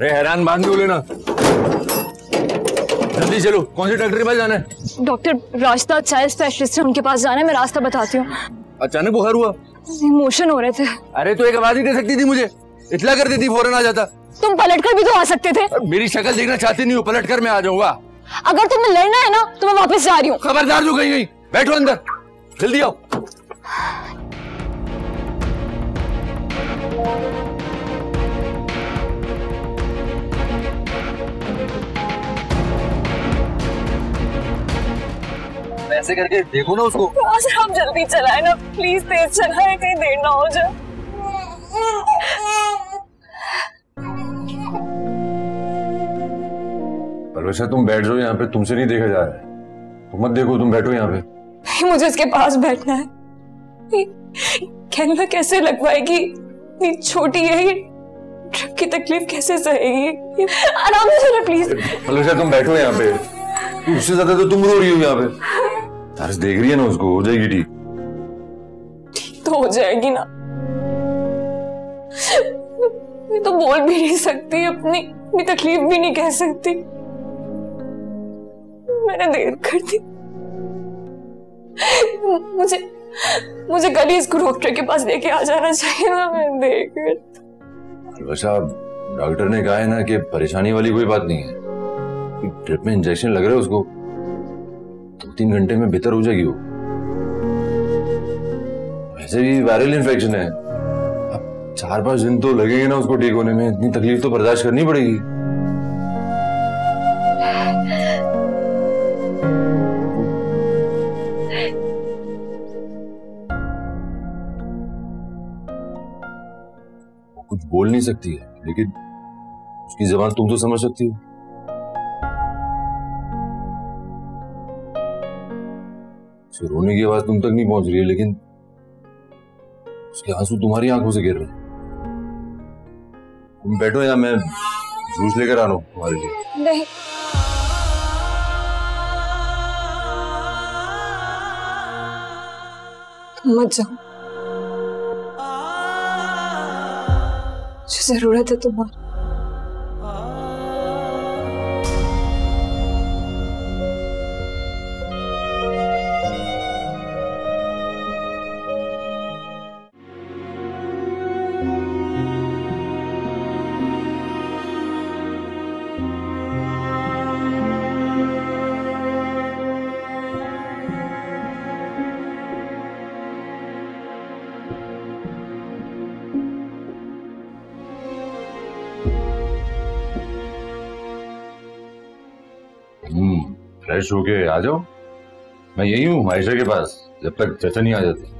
अरे हैरान बाँध दो लेना जल्दी चलो कौन से डॉक्टर के पास जाना है? डॉक्टर रास्ता चाइल्ड स्पेशलिस्ट है उनके पास जाना है मैं रास्ता बताती हूँ। अचानक बुखार हुआ? इमोशन हो रहे थे। अरे तो एक आवाज़ ही दे सकती थी मुझे। इतला कर देती फ़ौरन आ जाता। तुम पलट कर भी तो आ सकते थे। मेरी शक्ल देखना चाहती नहीं हो पलट कर मैं आ जाऊँगा। अगर तुम्हें लड़ना है ना तो मैं वापस जा रही हूँ। खबरदार जो कहीं नहीं बैठो अंदर। जल्दी आओ। ऐसे करके देखो ना उसको। सर आप जल्दी चलाए ना प्लीज़ तेज चलाए कहीं देर ना हो जाए। परवेशा तुम बैठ जाओ यहाँ पे तुमसे नहीं देखा जा रहा है। तुम मत देखो तुम बैठो यहाँ पे। मुझे इसके पास बैठना है। कहना कैसे लगवाएगी? इतनी छोटी है ये। ट्रिप की तकलीफ़ कैसे सहेगी? आराम से चलो प्लीज़ परवेशा तुम बैठो यहाँ पे। उससे ज़्यादा तो तुम रो रही हो यहाँ पे। तारस देख रही है ना उसको हो जाएगी ठीक। ठीक तो हो जाएगी ना। मैं तो बोल भी नहीं सकती अपनी अपनी तकलीफ़ भी नहीं कह सकती। मैंने देर कर दी। मुझे मुझे कल ही इसको डॉक्टर के पास लेके आ जाना चाहिए ना मैं देर कर परवेशा डॉक्टर ने कहा है ना कि परेशानी वाली कोई बात नहीं है। ट्रिप में इंजेक्शन लग रहा है उसको। दो तीन घंटे में बेहतर हो जाएगी वो। वैसे भी वायरल इन्फेक्शन है। अब चार पाँच दिन तो लगेंगे ना उसको ठीक होने में, इतनी तकलीफ़ तो बर्दाश्त करनी पड़ेगी। कुछ बोल नहीं सकती है, लेकिन उसकी जबान तुम तो समझ सकती हो। उसके रोने की आवाज़ तुम तक नहीं पहुँच रही है, लेकिन उसके आँसू तुम्हारी आँखों से गिर रहे तुम बैठो या मैं जूस लेकर आ रहा हूँ तुम्हारे लिए। नहीं। मत जाओ। मुझे ज़रूरत है तुम्हारी। फ्रेश होके आ जाओ। मैं यही हूँ आयशा के पास, जब तक चचा नहीं आ जाती।